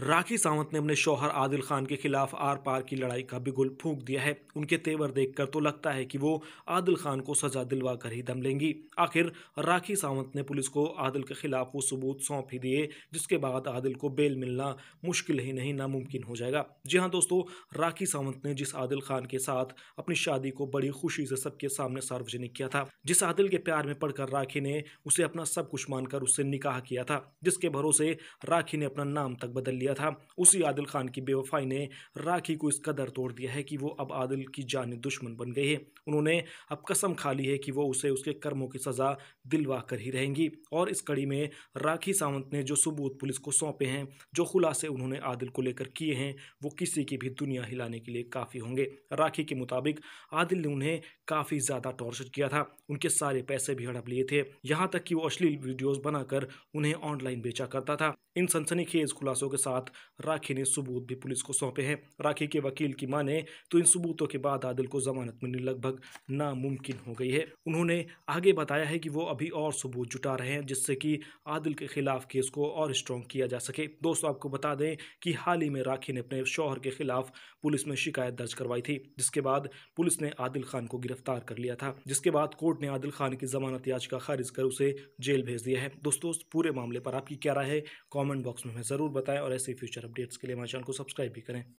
राखी सावंत ने अपने शौहर आदिल खान के खिलाफ आर पार की लड़ाई का बिगुल फूंक दिया है। उनके तेवर देखकर तो लगता है कि वो आदिल खान को सजा दिलवा कर ही दम लेंगी। आखिर राखी सावंत ने पुलिस को आदिल के खिलाफ वो सबूत सौंप ही दिए, जिसके बाद आदिल को बेल मिलना मुश्किल ही नहीं, नामुमकिन हो जाएगा। जी हाँ दोस्तों, राखी सावंत ने जिस आदिल खान के साथ अपनी शादी को बड़ी खुशी से सबके सामने सार्वजनिक किया था, जिस आदिल के प्यार में पड़कर राखी ने उसे अपना सब कुछ मानकर उससे निकाह किया था, जिसके भरोसे राखी ने अपना नाम तक बदल लिया था। उसी आदिल खान की बेवफाई ने राखी को इस कदर तोड़ दिया है कि वो अब आदिल की जानी दुश्मन बन गई है। उन्होंने अब कसम खा ली है कि वो उसे उसके कर्मों की सज़ा दिलवा कर ही रहेंगी। और इस कड़ी में राखी सावंत ने जो सबूत पुलिस को सौंपे हैं, जो खुलासे उन्होंने आदिल को लेकर किए हैं, वो किसी की भी दुनिया हिलाने के लिए काफ़ी होंगे। राखी के मुताबिक आदिल ने उन्हें काफ़ी ज़्यादा टॉर्चर किया था। उनके सारे पैसे भी हड़प लिए थे। यहाँ तक कि वो अश्लील वीडियोस बनाकर उन्हें ऑनलाइन बेचा करता था। इन सनसनीखेज खुलासों के साथ राखी ने सबूत भी पुलिस को सौंपे हैं। राखी के वकील की माने तो इन सबूतों के बाद आदिल को जमानत मिलनी लगभग नामुमकिन हो गई है। उन्होंने आगे बताया है कि वो अभी और सबूत जुटा रहे हैं, जिससे कि आदिल के खिलाफ केस को और स्ट्रॉन्ग किया जा सके। दोस्तों, आपको बता दें कि हाल ही में राखी ने अपने शौहर के खिलाफ पुलिस में शिकायत दर्ज करवाई थी, जिसके बाद पुलिस ने आदिल खान को गिरफ़्तार कर लिया था। जिसके बाद कोर्ट ने आदिल खान की जमानत याचिका खारिज कर उसे जेल भेज दिया है। दोस्तों पूरे मामले पर आपकी क्या राय है? कॉमेंट बॉक्स में हमें ज़रूर बताएँ और ऐसे फ्यूचर अपडेट्स के लिए हमारे चैनल को सब्सक्राइब भी करें।